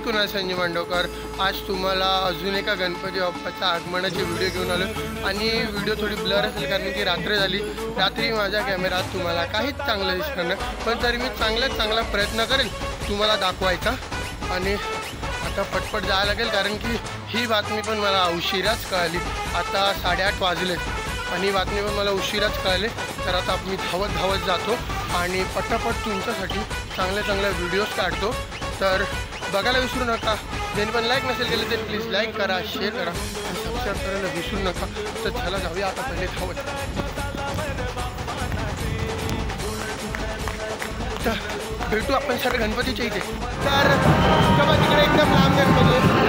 संजय मांडवकर. आज तुम्हाला अजून एका गणपती बाप्पाच्या आगमनाचे व्हिडिओ घेऊन आलो. आणि व्हिडिओ थोडी ब्लर असेल कारण की रात्र झाली. रात्री माझ्या कॅमेरात तुम्हाला काहीच चांगलं दिसणार नाही. पण तरी मी चांगल्यात चांगला प्रयत्न करेन. तुम्हाला दाखवायचा. आणि आता पटपट जायला लागेल कारण की ही बातमी पण मला उशिराच कळाली. आता साडेआठ वाजले. आणि ही बातमी पण मला उशिराच कळाली. तर आता मी धावत धावत जातो. आणि पटापट तुमच्यासाठी चांगल्या चांगल्या व्हिडिओज काढतो. तर बघायला विसरू नका. ज्यांनी पण लाईक नसेल केलं त्यांनी प्लीज लाईक करा शेअर करा सबस्क्राईब करायला विसरू नका. तर चला जाऊया आता पहिले धावत. भेटू आपण सर गणपतीच्या इथे. तर तिकडे एकदम लांब गणपती.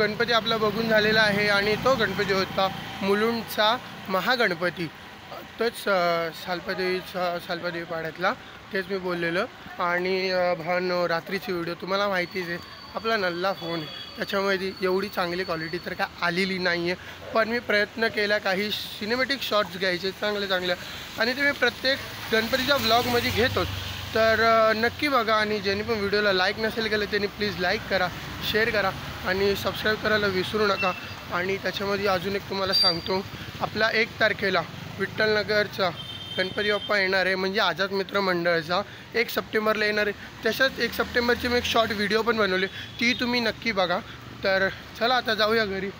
गणपती आपला बघून झालेला आहे आणि तो गणपती होता मुलुंडचा महागणपती. तोच सालपादेवीचा सालपादेवी पाड्यातला तेच मी बोललेलं. आणि भावांनो रात्रीची व्हिडिओ तुम्हाला माहितीच आहे आपला नल्ला फोन त्याच्यामध्ये त्याच्यामुळे ती एवढी चांगली क्वालिटी तर काय आलेली नाही आहे पण मी प्रयत्न केला काही सिनेमॅटिक शॉट्स घ्यायचे चांगले चांगले. आणि ते मी प्रत्येक गणपतीच्या ब्लॉगमध्ये घेतोच. तर नक्की बघा आणि ज्यांनी पण व्हिडिओला लाईक नसेल केलं त्यांनी प्लीज लाईक करा शेअर करा. आणि सबस्क्राईब करायला विसरू नका. आणि त्याच्यामध्ये अजून एक तुम्हाला सांगतो. आपला एक तारखेला विठ्ठलनगरचा गणपती बाप्पा येणार आहे म्हणजे आझाद मित्र मंडळाचा. एक सप्टेंबरला येणार आहे. तसंच एक सप्टेंबरची मी एक शॉर्ट व्हिडिओ पण बनवली. ती तुम्ही नक्की बघा. तर चला आता जाऊया घरी.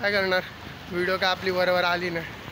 काय करणार? व्हिडिओ काय आपली बरोबर आली नाही.